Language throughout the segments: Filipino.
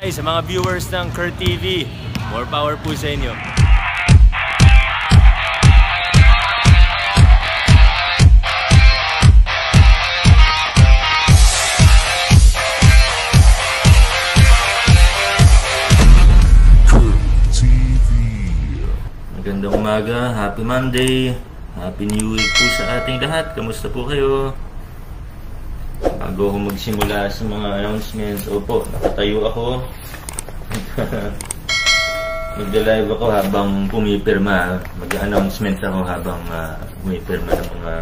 Ay, sa mga viewers ng Kurt TV, more power po sa inyo. Magandang umaga, happy Monday, happy new week po sa ating lahat. Kamusta po kayo? Bago ako magsimula sa mga announcements, opo, nakatayo ako. Magda-live ako habang pumipirma. Mag-announcement ako habang uh, pumipirma ng mga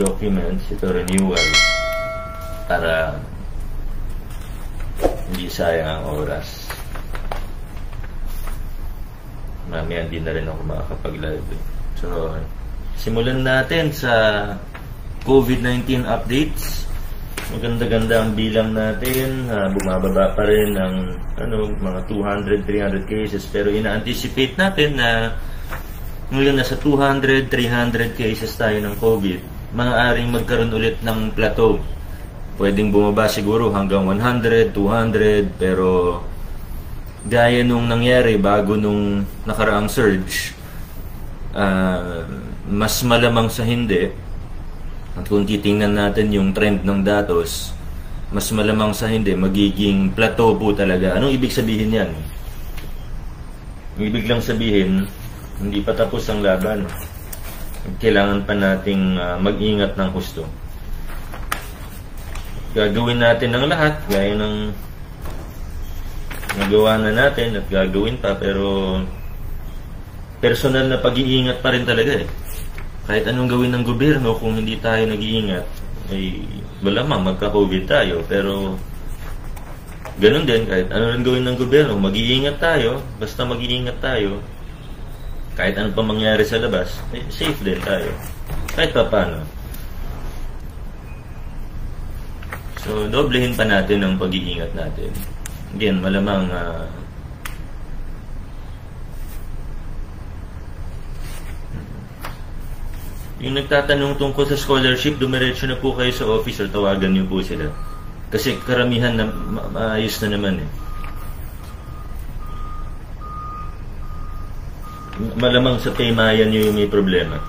documents. Ito renewal para hindi sayang ang oras. Mamaya hindi na rin ako makakapag-live. eh. So, simulan natin sa COVID-19 updates. Maganda-ganda ang bilang natin. Ah, bumababa pa rin ng ano, mga 200, 300 cases. Pero ina-anticipate natin na ngayon nasa 200, 300 cases tayo ng COVID. Maaaring magkaroon ulit ng plateau. Pwedeng bumaba siguro hanggang 100, 200, pero gaya nung nangyari bago nung nakaraang surge, ah, mas malamang sa hindi, at kung titingnan natin yung trend ng datos, mas malamang sa hindi, magiging plateau po talaga. Anong ibig sabihin yan? Ibig lang sabihin, hindi pa tapos ang laban. Kailangan pa nating ah, mag-ingat ng husto. Gagawin natin ang lahat, gaya ng nagawa na natin at gagawin pa, pero personal na pag-iingat pa rin talaga eh kahit anong gawin ng gobyerno kung hindi tayo nag-iingat, ay malamang magka-COVID tayo. Pero ganun din, kahit ano rin gawin ng gobyerno, mag-iingat tayo, basta mag-iingat tayo, kahit ano pa mangyari sa labas, eh, safe din tayo. Kahit pa paano. So, doblehin pa natin ang pag-iingat natin. Again, malamang ah, Yung nagtatanong tungkol sa scholarship, dumiretso na po kayo sa office or tawagan niyo po sila. Kasi karamihan na ma- maayos na naman eh. Malamang sa paymayan niyo yung may problema.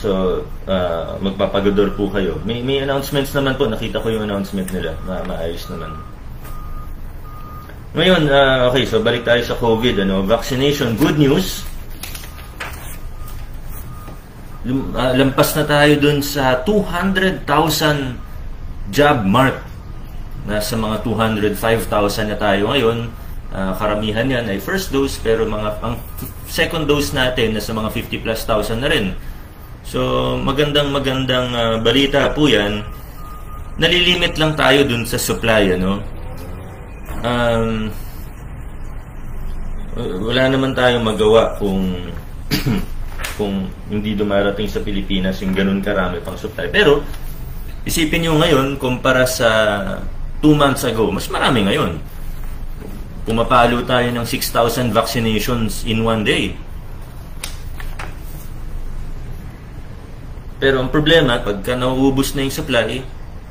So, ah, magpapagador po kayo. May, may announcements naman po. Nakita ko yung announcement nila. Ma maayos naman. Ngayon, ah, okay, so balik tayo sa COVID. Ano, vaccination, good news ah, lampas na tayo dun sa 200,000 job mark. Nasa mga 205,000 na tayo ngayon. Ah, karamihan yan ay first dose pero mga ang second dose natin nasa mga 50 plus thousand na rin. So magandang magandang ah, balita po yan. Nalilimit lang tayo dun sa supply ano. Um, wala naman tayong magawa kung kung hindi dumarating sa Pilipinas yung ganun karami pang supply. Pero, isipin nyo ngayon, kumpara sa 2 months ago, mas marami ngayon. Pumapalo tayo ng 6,000 vaccinations in one day. Pero ang problema, pagka nauubos na yung supply,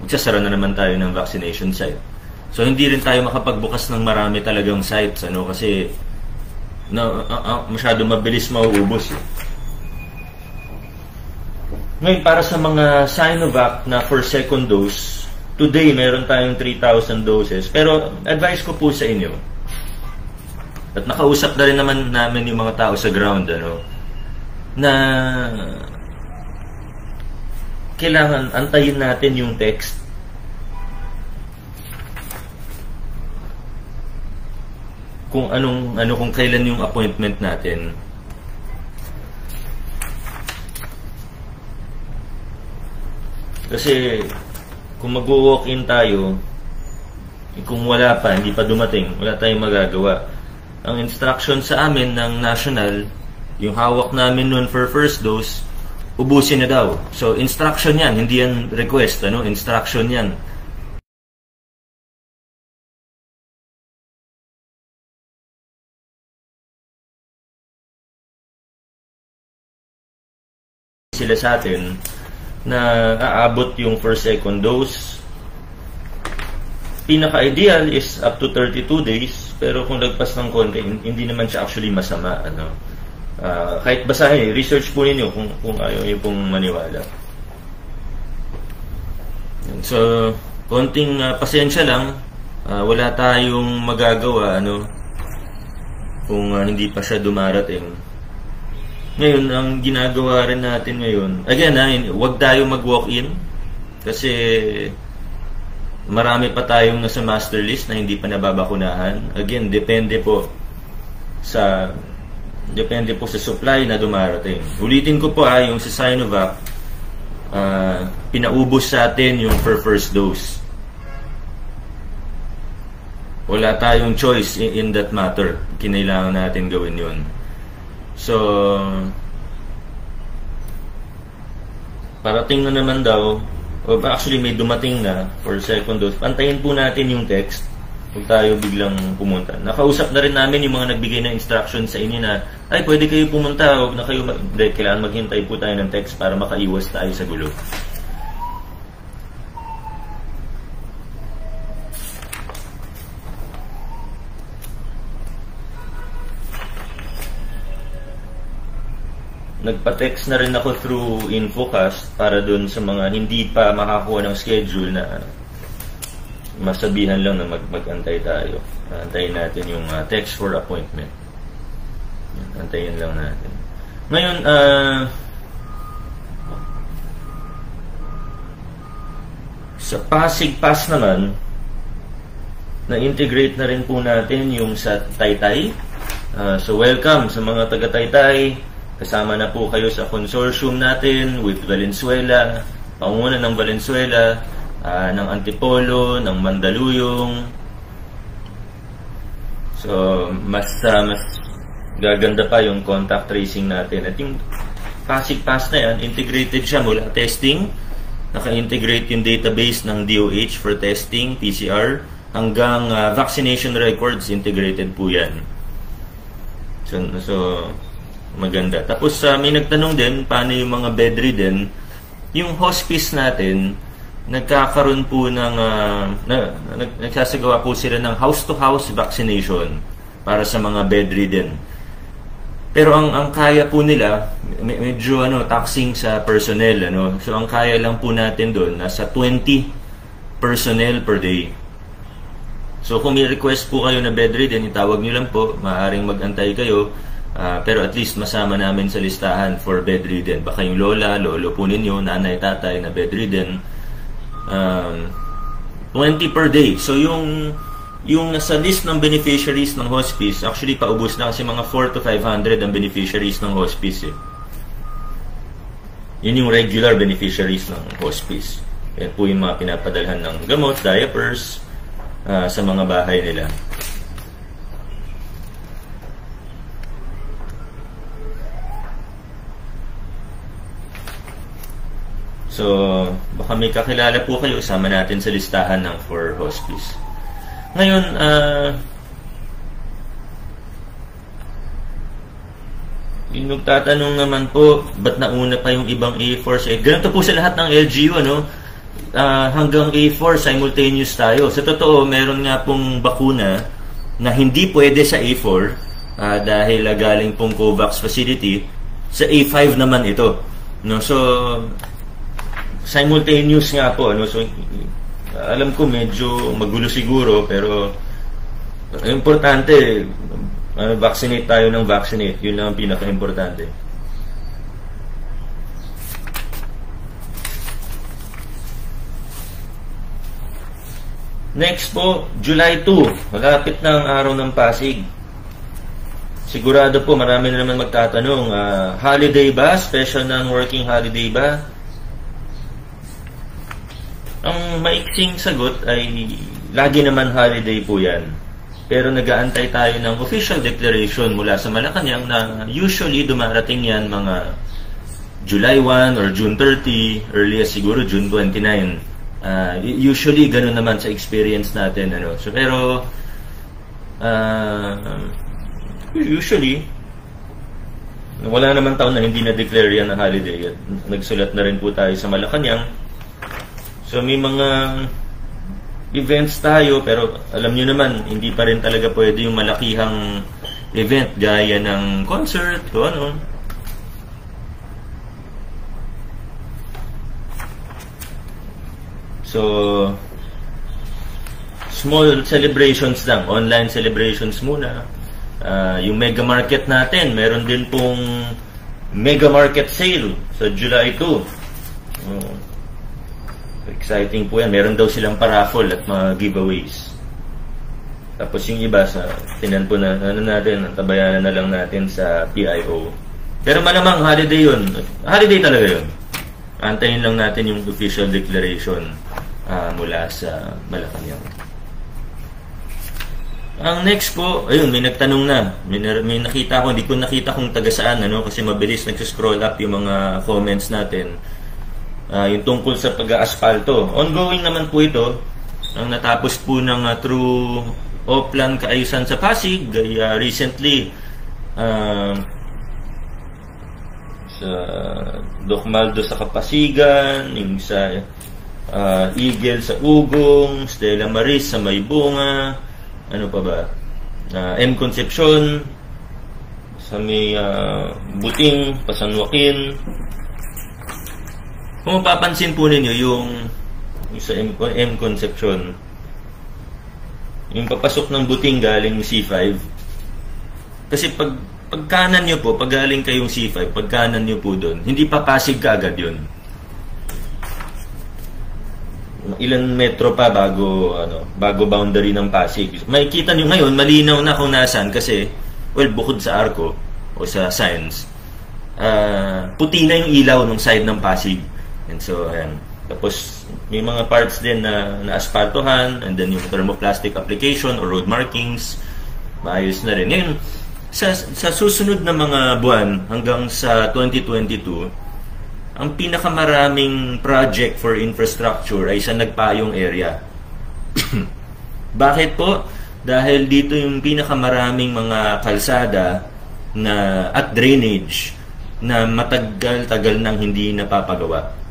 magsasara na naman tayo ng vaccination site. So hindi rin tayo makapagbukas ng marami talagang sites ano kasi na uh, uh, masyado mabilis mauubos. Eh. Ngayon, para sa mga Sinovac na for second dose, today meron tayong 3,000 doses. Pero advice ko po sa inyo, at nakausap na rin naman namin yung mga tao sa ground, ano, na kailangan antayin natin yung text. Kung anong ano kung kailan yung appointment natin. Kasi kung mag-walk-in tayo, eh, kung wala pa, hindi pa dumating, wala tayong magagawa. Ang instruction sa amin ng national, yung hawak namin noon for first dose, ubusin na daw. So, instruction yan, hindi yan request, ano? Instruction yan. Sila sa atin na aabot yung first second dose pinaka-ideal is up to 32 days, pero kung lagpas ng konti, hindi naman siya actually masama. Ano? Uh, kahit basahin, research po ninyo kung, kung ayaw niyo pong maniwala. So, konting uh, pasensya lang, uh, wala tayong magagawa ano kung uh, hindi pa siya dumarating. Ngayon, ang ginagawa rin natin ngayon, again, ha, wag tayo mag-walk-in kasi marami pa tayong nasa master list na hindi pa nababakunahan. Again, depende po sa depende po sa supply na dumarating. Ulitin ko po ha, yung sa Sinovac, uh, pinaubos sa atin yung per first dose. Wala tayong choice in, in that matter. Kinailangan natin gawin yun. So, parating na naman daw o actually may dumating na for second dose. Pantayin po natin yung text kung tayo biglang pumunta. Nakausap na rin namin yung mga nagbigay ng instruction sa inyo na ay pwede kayo pumunta, huwag na kayo mag- kailangan maghintay po tayo ng text para makaiwas tayo sa gulo. Nagpa-text na rin ako through Infocast para dun sa mga hindi pa makakuha ng schedule na masabihan lang na mag mag-antay tayo. Antayin natin yung uh, text for appointment. Antayin lang natin. Ngayon, uh, sa Pasig Pass naman, na-integrate na rin po natin yung sa Taytay. Uh, so welcome sa mga taga-Taytay Kasama na po kayo sa consortium natin with Valenzuela, panguna ng Valenzuela, uh, ng Antipolo, ng Mandaluyong. So, mas uh, mas gaganda pa yung contact tracing natin. At yung Pasig Pass na yan, integrated siya mula testing, naka-integrate yung database ng DOH for testing, PCR, hanggang uh, vaccination records, integrated po yan. So, so maganda. Tapos uh, may nagtanong din paano yung mga bedridden. Yung hospice natin, nagkakaroon po ng uh, na, nag, nagsasagawa po sila ng house-to-house vaccination para sa mga bedridden. Pero ang ang kaya po nila medyo ano taxing sa personnel ano. So ang kaya lang po natin doon nasa 20 personnel per day. So kung may request po kayo na bedridden, itawag niyo lang po, maaring magantay kayo Uh, pero at least masama namin sa listahan for bedridden. Baka yung lola, lolo po ninyo, nanay, tatay na bedridden. Um, 20 per day. So yung yung nasa list ng beneficiaries ng hospice, actually paubos na kasi mga 4 to 500 ang beneficiaries ng hospice. Eh. Yun yung regular beneficiaries ng hospice. Yan po yung mga pinapadalhan ng gamot, diapers, uh, sa mga bahay nila. So, baka may kakilala po kayo, sama natin sa listahan ng for hospice. Ngayon, uh, yung nagtatanong naman po, ba't nauna pa yung ibang A4 sa... Ganito po sa lahat ng LGU, ano? Uh, hanggang A4, simultaneous tayo. Sa totoo, meron nga pong bakuna na hindi pwede sa A4 uh, ah, dahil uh, galing pong COVAX facility. Sa A5 naman ito. No? So, simultaneous nga po ano so alam ko medyo magulo siguro pero importante uh, vaccinate tayo ng vaccinate yun lang ang pinaka-importante Next po, July 2, malapit na ang araw ng Pasig. Sigurado po marami na naman magtatanong, uh, holiday ba? Special ng working holiday ba? Maiksing sagot ay lagi naman holiday po yan. Pero nagaantay tayo ng official declaration mula sa Malacanang na usually dumarating yan mga July 1 or June 30, earliest siguro June 29. Uh, usually ganun naman sa experience natin ano. So pero uh, usually wala naman taon na hindi na declare yan na holiday at nagsulat na rin po tayo sa Malacanang So may mga events tayo, pero alam nyo naman, hindi pa rin talaga pwede yung malakihang event gaya ng concert o ano. So, small celebrations lang, online celebrations muna. Uh, yung mega market natin, meron din pong mega market sale sa July 2. Exciting po yan. Meron daw silang paraffle at mga giveaways. Tapos yung iba sa tinan po na ano natin, tabayanan na lang natin sa PIO. Pero malamang holiday yun. Holiday talaga yun. Antayin lang natin yung official declaration uh, mula sa Malacanang. Ang next po, ayun, may nagtanong na. May, may nakita ko, hindi ko nakita kung taga saan, ano, kasi mabilis nag-scroll up yung mga comments natin. Uh, yung tungkol sa pag-aasfalto. Ongoing naman po ito. Ang natapos po ng uh, True Oplan Kaayusan sa Pasig uh, recently uh, sa Doc Maldo sa Kapasigan yung sa uh, Eagle sa Ugong Stella Maris sa Maybunga ano pa ba uh, M. Concepcion sa may uh, Buting Pasan Joaquin kung mapapansin po ninyo yung, yung sa M, M. Concepcion yung papasok ng buting galing C5. Kasi pag pag kanan nyo po, pag galing kayong C5, pag kanan nyo po doon, hindi pa Pasig kaagad yun. Ilan metro pa bago ano, bago boundary ng Pasig. Makikita nyo ngayon, malinaw na kung nasaan kasi well, bukod sa arko o sa signs, uh, puti na yung ilaw ng side ng Pasig. And so, ayan. Tapos, may mga parts din na na-asphaltohan and then yung thermoplastic application or road markings, maayos na rin. Ngayon, sa, sa susunod na mga buwan hanggang sa 2022, ang pinakamaraming project for infrastructure ay sa nagpayong area. Bakit po? Dahil dito yung pinakamaraming mga kalsada na at drainage na matagal-tagal nang hindi napapagawa.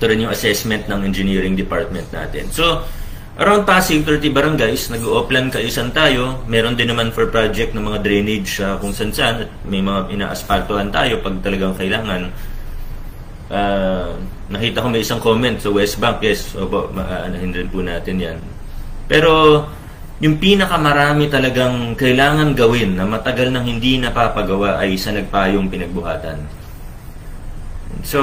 Ito rin yung assessment ng engineering department natin. So, around Pasig, 30 barangays, nag-o-plan kaayusan tayo. Meron din naman for project ng mga drainage uh, kung saan saan. At may mga ina-asphaltohan tayo pag talagang kailangan. Uh, nakita ko may isang comment sa West Bank. Yes, opo, maanahin rin po natin yan. Pero, yung pinakamarami talagang kailangan gawin na matagal nang hindi napapagawa ay sa nagpayong pinagbuhatan. So,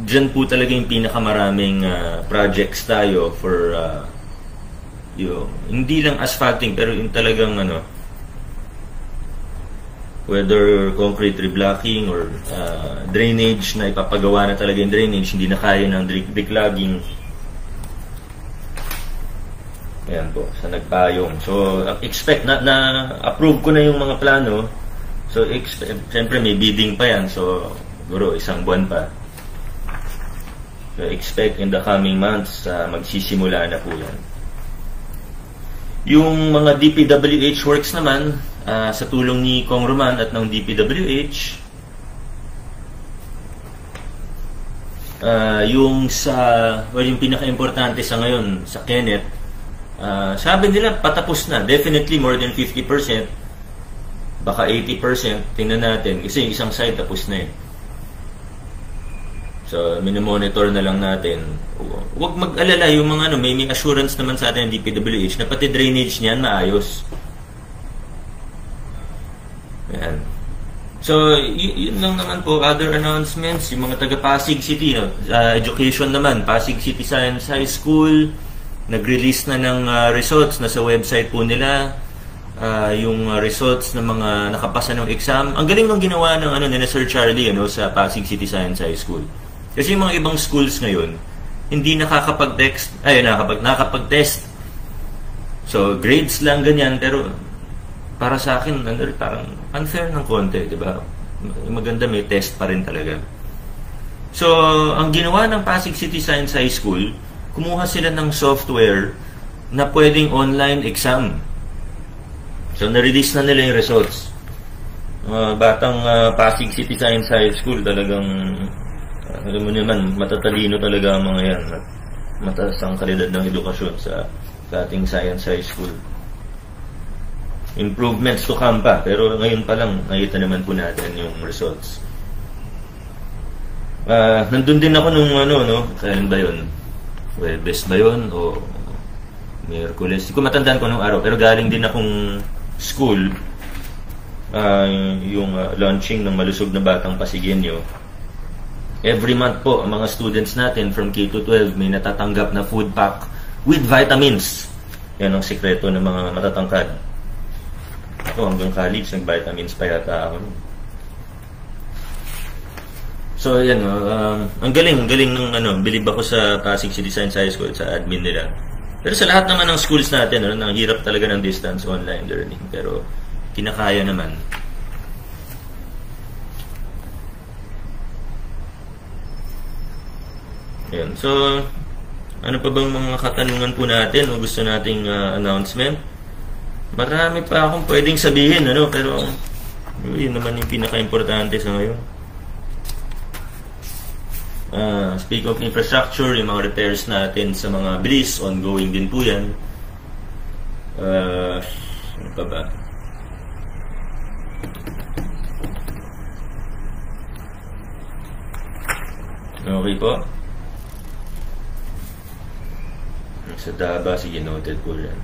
Diyan po talaga yung pinakamaraming uh, projects tayo for uh, yung, hindi lang asphalting pero yung talagang ano whether concrete reblocking or uh, drainage na ipapagawa na talaga yung drainage hindi na kaya ng declogging Ayan po, sa nagpayong. So, expect na, na approve ko na yung mga plano. So, expect, siyempre may bidding pa yan. So, siguro isang buwan pa. Expect in the coming months, uh, magsisimula na po yan. Yung mga DPWH works naman, uh, sa tulong ni Kong Roman at ng DPWH, uh, yung sa, well, yung pinaka-importante sa ngayon, sa Kenneth, uh, sabi nila patapos na, definitely more than 50%, baka 80%, tingnan natin, kasi isang side tapos na eh. So, minomonitor na lang natin. Huwag mag-alala yung mga ano, may, may assurance naman sa atin ng DPWH na pati drainage niyan maayos. Yan. So, yun lang naman po. Other announcements, yung mga taga Pasig City, no? uh, education naman, Pasig City Science High School, nag-release na ng uh, results na sa website po nila. Uh, yung uh, results ng mga nakapasa ng exam. Ang galing ng ginawa ng ano ni Sir Charlie ano sa Pasig City Science High School. Kasi yung mga ibang schools ngayon, hindi nakakapag-text, ay nakakapag, nakakapag-test. So, grades lang ganyan, pero para sa akin, ano, parang unfair ng konti, di ba? Maganda may test pa rin talaga. So, ang ginawa ng Pasig City Science High School, kumuha sila ng software na pwedeng online exam. So, na-release na nila yung results. Uh, batang uh, Pasig City Science High School talagang Alam mo naman, matatalino talaga ang mga yan. At mataas ang kalidad ng edukasyon sa, sa ating science high school. Improvements to come pa, pero ngayon pa lang, nakita naman po natin yung results. Uh, nandun din ako nung ano, no? Kailan ba yun? Webes ba yun? O Miyerkules? Hindi ko matandaan ko nung araw, pero galing din akong school uh, yung uh, launching ng Malusog na Batang Pasigenyo Every month po, ang mga students natin from K to 12 may natatanggap na food pack with vitamins. Yan ang sikreto ng mga matatangkad. Ako hanggang college, nag-vitamins pa yata ako. So, yan. Uh, ang galing, ang galing ng ano, bilib ako sa Pasig City Science High School, sa admin nila. Pero sa lahat naman ng schools natin, ano, nang hirap talaga ng distance online learning. Pero kinakaya naman. Yan. So, ano pa bang mga katanungan po natin o gusto nating uh, announcement? Marami pa akong pwedeng sabihin, ano, pero yun naman yung pinaka-importante sa ngayon. Uh, speak of infrastructure, yung mga repairs natin sa mga bridges, ongoing din po yan. Uh, ano pa ba? Okay po. Sa Daba, sige, noted po yan.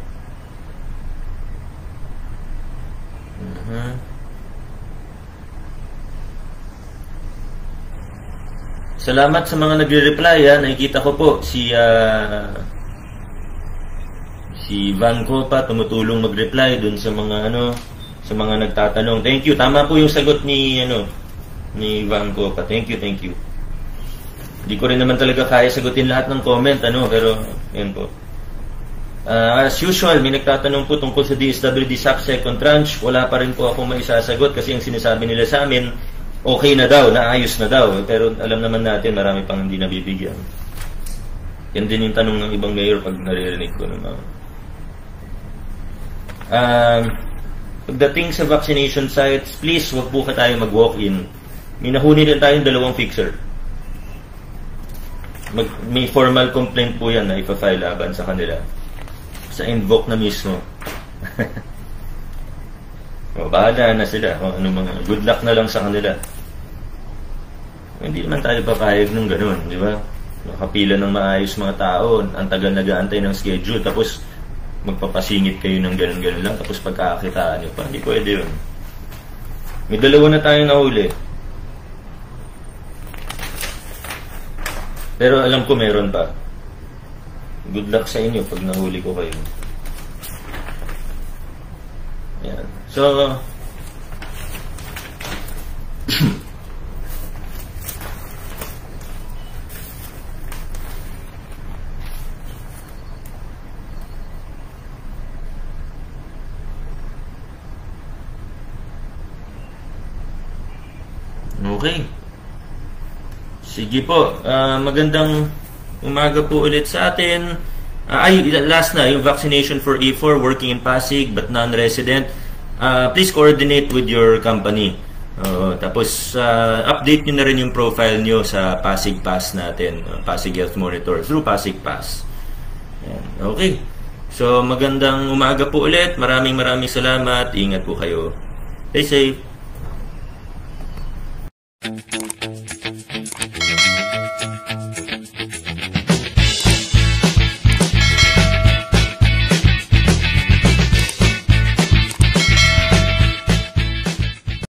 Uh-huh. Salamat sa mga nagre-reply ha. Nakikita ko po si uh, si Van Copa tumutulong mag-reply dun sa mga ano sa mga nagtatanong. Thank you. Tama po yung sagot ni ano ni Van Copa. Thank you, thank you. Hindi ko rin naman talaga kaya sagutin lahat ng comment ano pero yan po. Uh, as usual, may nagtatanong po tungkol sa DSWD SAP second tranche. Wala pa rin po ako may isasagot kasi ang sinasabi nila sa amin, okay na daw, naayos na daw. Pero alam naman natin, marami pang hindi nabibigyan. Yan din yung tanong ng ibang mayor pag naririnig ko ng mga... Um, pagdating sa vaccination sites, please wag po ka tayo mag-walk-in. May nahuni rin tayong dalawang fixer. Mag, may formal complaint po yan na ipafile laban sa kanila sa invoke na mismo. o, bahala na sila kung ano mga good luck na lang sa kanila. Hindi naman tayo papayag ng ganun, di ba? Nakapila ng maayos mga tao, ang tagal nag-aantay ng schedule, tapos magpapasingit kayo ng ganun-ganun lang, tapos pagkakakitaan nyo pa. Hindi pwede yun. May dalawa na tayong nahuli. Pero alam ko meron pa. Good luck sa inyo pag nahuli ko kayo. Yan. So, Okay. Sige po. Uh, magandang umaga po ulit sa atin. Uh, ay, last na, yung vaccination for E4, working in Pasig but non-resident. Uh, please coordinate with your company. Uh, tapos, uh, update nyo na rin yung profile nyo sa Pasig Pass natin, uh, Pasig Health Monitor, through Pasig Pass. Ayan. Okay. So, magandang umaga po ulit. Maraming maraming salamat. Ingat po kayo. Stay safe. Thank you.